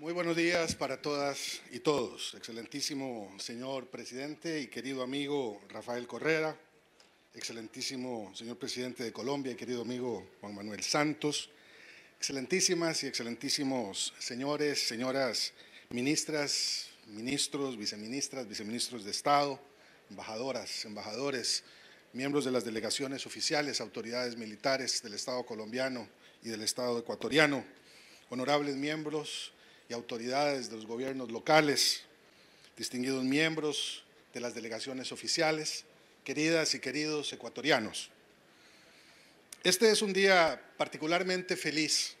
Muy buenos días para todas y todos. Excelentísimo señor presidente y querido amigo Rafael Correa, excelentísimo señor presidente de Colombia y querido amigo Juan Manuel Santos, excelentísimas y excelentísimos señores, señoras ministras, ministros, viceministras, viceministros de Estado, embajadoras, embajadores, miembros de las delegaciones oficiales, autoridades militares del Estado colombiano y del Estado ecuatoriano, honorables miembros y autoridades de los gobiernos locales, distinguidos miembros de las delegaciones oficiales, queridas y queridos ecuatorianos. Este es un día particularmente feliz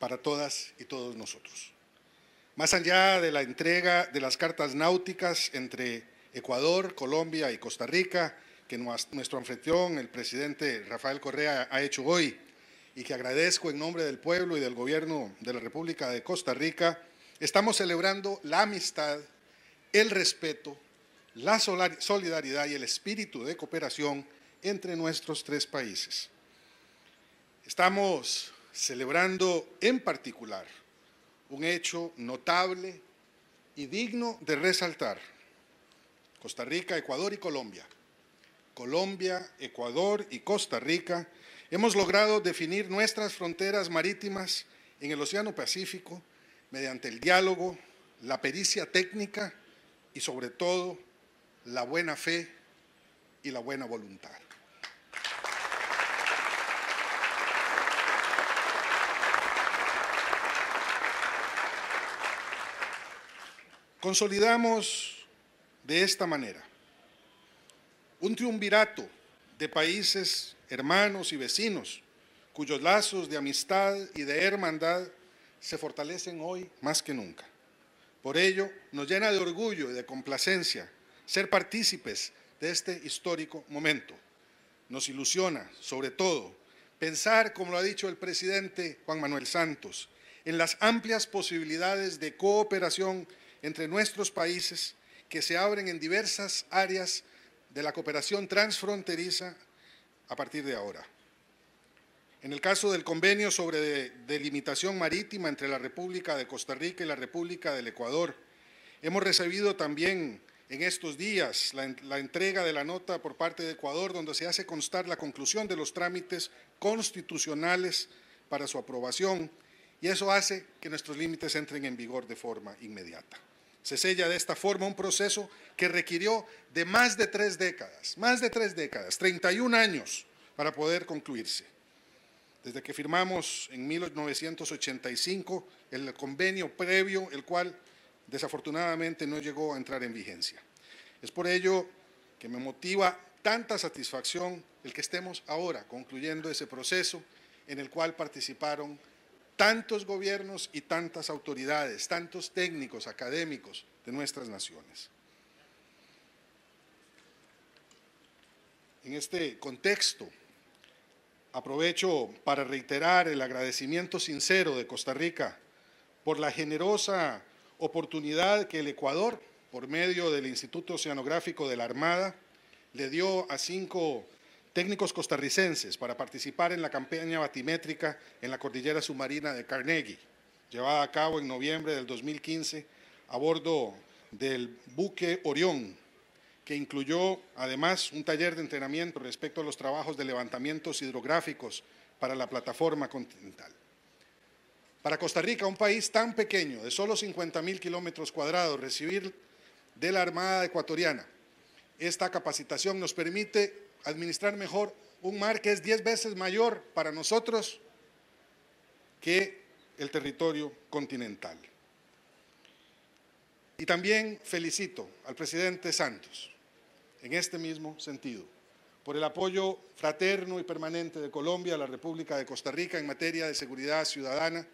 para todas y todos nosotros. Más allá de la entrega de las cartas náuticas entre Ecuador, Colombia y Costa Rica, que nuestro anfitrión, el presidente Rafael Correa, ha hecho hoy, y que agradezco en nombre del pueblo y del gobierno de la República de Costa Rica, estamos celebrando la amistad, el respeto, la solidaridad y el espíritu de cooperación entre nuestros tres países. Estamos celebrando en particular un hecho notable y digno de resaltar. Costa Rica, Ecuador y Colombia. Colombia, Ecuador y Costa Rica Hemos logrado definir nuestras fronteras marítimas en el Océano Pacífico mediante el diálogo, la pericia técnica y sobre todo la buena fe y la buena voluntad. Consolidamos de esta manera un triunvirato de países hermanos y vecinos, cuyos lazos de amistad y de hermandad se fortalecen hoy más que nunca. Por ello, nos llena de orgullo y de complacencia ser partícipes de este histórico momento. Nos ilusiona, sobre todo, pensar, como lo ha dicho el presidente Juan Manuel Santos, en las amplias posibilidades de cooperación entre nuestros países que se abren en diversas áreas de la cooperación transfronteriza a partir de ahora. En el caso del convenio sobre delimitación marítima entre la República de Costa Rica y la República del Ecuador, hemos recibido también en estos días la, la, entrega de la nota por parte de Ecuador, donde se hace constar la conclusión de los trámites constitucionales para su aprobación, y eso hace que nuestros límites entren en vigor de forma inmediata. Se sella de esta forma un proceso que requirió de más de tres décadas, más de tres décadas, 31 años para poder concluirse. Desde que firmamos en 1985 el convenio previo, el cual desafortunadamente no llegó a entrar en vigencia. Es por ello que me motiva tanta satisfacción el que estemos ahora concluyendo ese proceso en el cual participaron tantos gobiernos y tantas autoridades, tantos técnicos, académicos de nuestras naciones. En este contexto, aprovecho para reiterar el agradecimiento sincero de Costa Rica por la generosa oportunidad que el Ecuador, por medio del Instituto Oceanográfico de la Armada, le dio a cinco técnicos costarricenses para participar en la campaña batimétrica en la cordillera submarina de Carnegie, llevada a cabo en noviembre del 2015 a bordo del buque Orión, que incluyó además un taller de entrenamiento respecto a los trabajos de levantamientos hidrográficos para la plataforma continental. Para Costa Rica, un país tan pequeño, de solo 50 mil kilómetros cuadrados, recibir de la Armada ecuatoriana esta capacitación nos permite administrar mejor un mar que es 10 veces mayor para nosotros que el territorio continental. Y también felicito al presidente Santos, en este mismo sentido, por el apoyo fraterno y permanente de Colombia a la República de Costa Rica en materia de seguridad ciudadana,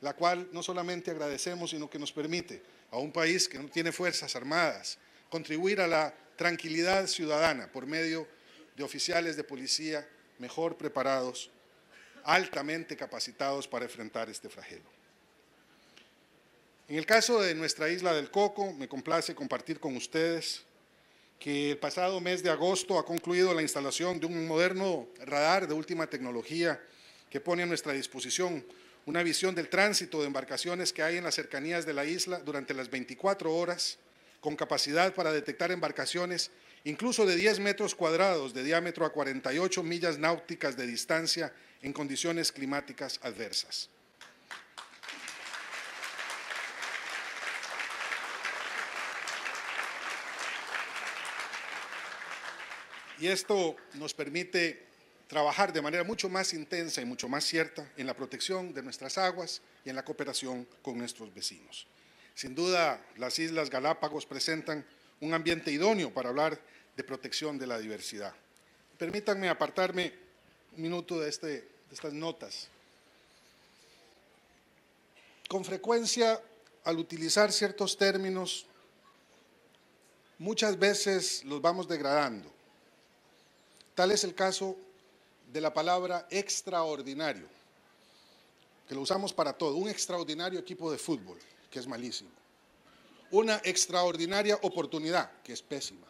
la cual no solamente agradecemos, sino que nos permite a un país que no tiene fuerzas armadas contribuir a la tranquilidad ciudadana por medio de oficiales de policía mejor preparados, altamente capacitados para enfrentar este flagelo. En el caso de nuestra isla del Coco, me complace compartir con ustedes que el pasado mes de agosto ha concluido la instalación de un moderno radar de última tecnología que pone a nuestra disposición una visión del tránsito de embarcaciones que hay en las cercanías de la isla durante las 24 horas, con capacidad para detectar embarcaciones incluso de 10 metros cuadrados de diámetro a 48 millas náuticas de distancia en condiciones climáticas adversas. Y esto nos permite trabajar de manera mucho más intensa y mucho más cierta en la protección de nuestras aguas y en la cooperación con nuestros vecinos. Sin duda, las Islas Galápagos presentan un ambiente idóneo para hablar de protección de la diversidad. Permítanme apartarme un minuto de, este, de estas notas. Con frecuencia, al utilizar ciertos términos, muchas veces los vamos degradando. Tal es el caso de la palabra extraordinario, que lo usamos para todo, un extraordinario equipo de fútbol, que es malísimo, una extraordinaria oportunidad, que es pésima,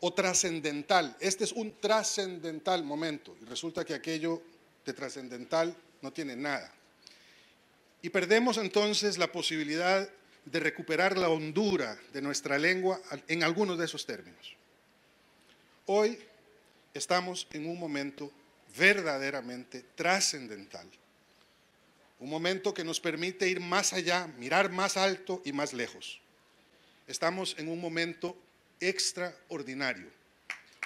o trascendental, este es un trascendental momento, y resulta que aquello de trascendental no tiene nada. Y perdemos entonces la posibilidad de recuperar la hondura de nuestra lengua en algunos de esos términos. Hoy estamos en un momento verdaderamente trascendental. Un momento que nos permite ir más allá, mirar más alto y más lejos. Estamos en un momento extraordinario,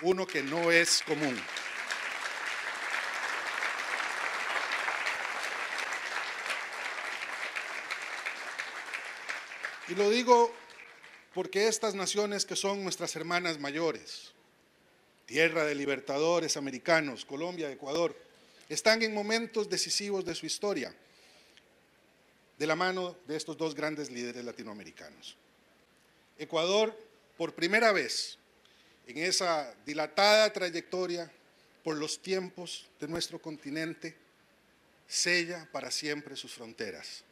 uno que no es común. Y lo digo porque estas naciones que son nuestras hermanas mayores, tierra de libertadores americanos, Colombia, Ecuador, están en momentos decisivos de su historia, de la mano de estos dos grandes líderes latinoamericanos. Ecuador, por primera vez en esa dilatada trayectoria por los tiempos de nuestro continente, sella para siempre sus fronteras.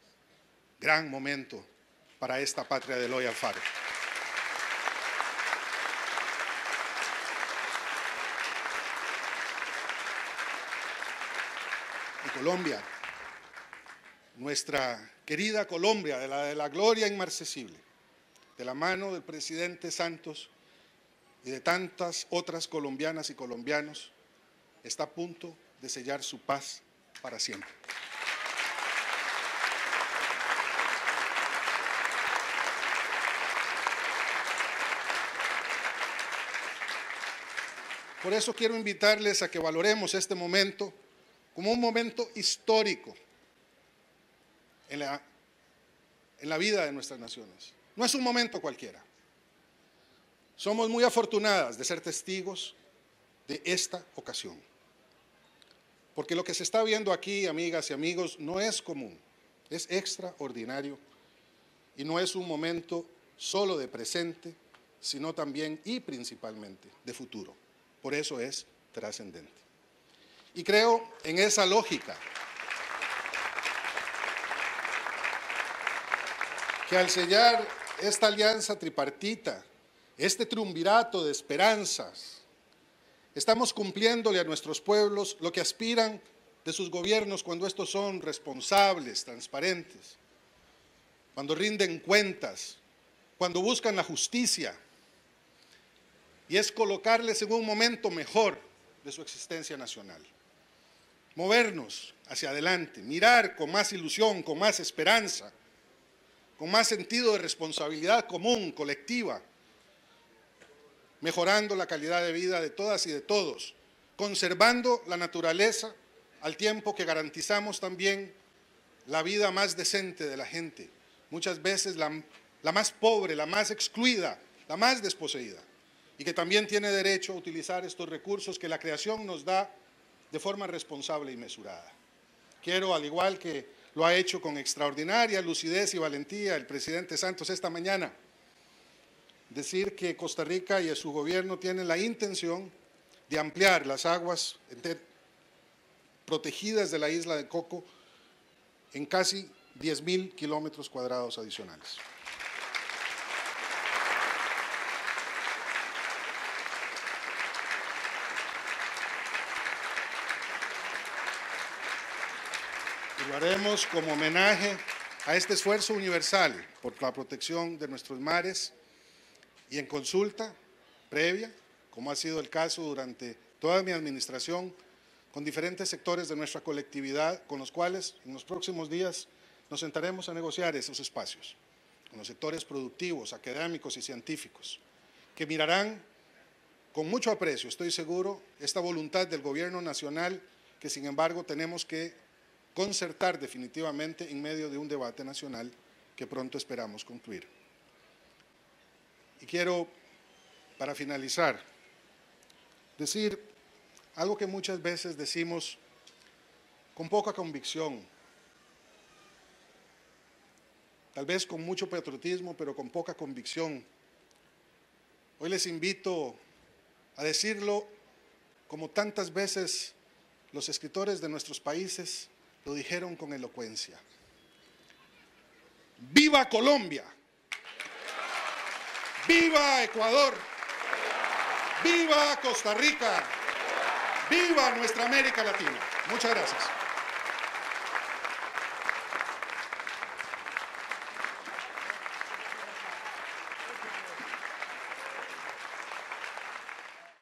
Gran momento para esta patria de Loya Alfaro. Colombia, nuestra querida Colombia, de la, de la gloria inmarcesible, de la mano del presidente Santos y de tantas otras colombianas y colombianos, está a punto de sellar su paz para siempre. Por eso quiero invitarles a que valoremos este momento como un momento histórico en la, en la vida de nuestras naciones. No es un momento cualquiera. Somos muy afortunadas de ser testigos de esta ocasión. Porque lo que se está viendo aquí, amigas y amigos, no es común, es extraordinario y no es un momento solo de presente, sino también y principalmente de futuro. Por eso es trascendente. Y creo en esa lógica. Que al sellar esta alianza tripartita, este triunvirato de esperanzas, estamos cumpliéndole a nuestros pueblos lo que aspiran de sus gobiernos cuando estos son responsables, transparentes, cuando rinden cuentas, cuando buscan la justicia, y es colocarles en un momento mejor de su existencia nacional. Movernos hacia adelante, mirar con más ilusión, con más esperanza, con más sentido de responsabilidad común, colectiva, mejorando la calidad de vida de todas y de todos, conservando la naturaleza al tiempo que garantizamos también la vida más decente de la gente, muchas veces la, más pobre, la más excluida, la más desposeída, y que también tiene derecho a utilizar estos recursos que la creación nos da de forma responsable y mesurada. Quiero, al igual que lo ha hecho con extraordinaria lucidez y valentía el presidente Santos esta mañana, decir que Costa Rica y su gobierno tienen la intención de ampliar las aguas protegidas de la isla de Coco en casi 10 mil kilómetros cuadrados adicionales. Lo haremos como homenaje a este esfuerzo universal por la protección de nuestros mares y en consulta previa, como ha sido el caso durante toda mi administración, con diferentes sectores de nuestra colectividad, con los cuales en los próximos días nos sentaremos a negociar esos espacios, con los sectores productivos, académicos y científicos, que mirarán con mucho aprecio, estoy seguro, esta voluntad del Gobierno Nacional que sin embargo tenemos que concertar definitivamente en medio de un debate nacional que pronto esperamos concluir. Y quiero, para finalizar, decir algo que muchas veces decimos con poca convicción, tal vez con mucho patriotismo, pero con poca convicción. Hoy les invito a decirlo como tantas veces los escritores de nuestros países lo dijeron con elocuencia. ¡Viva Colombia! ¡Viva Ecuador! ¡Viva Costa Rica! ¡Viva nuestra América Latina! Muchas gracias.